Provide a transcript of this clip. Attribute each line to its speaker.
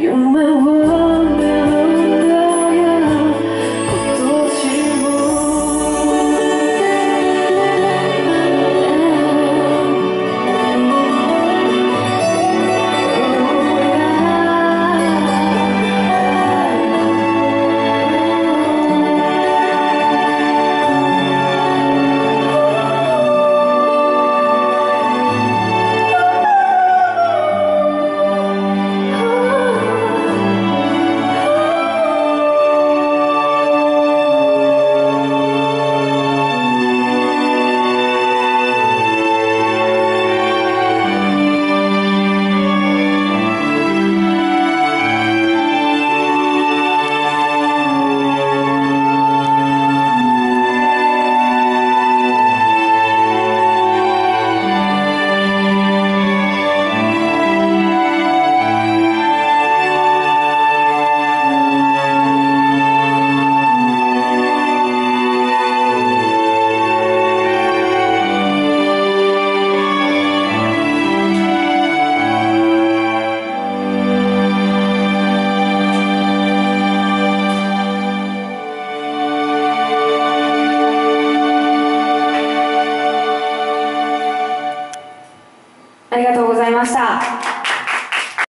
Speaker 1: You're my world.